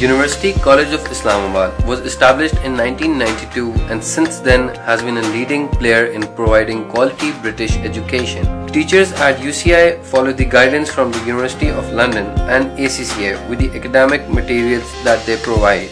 University College of Islamabad was established in 1992 and since then has been a leading player in providing quality British education. Teachers at UCI follow the guidance from the University of London and ACCA with the academic materials that they provide.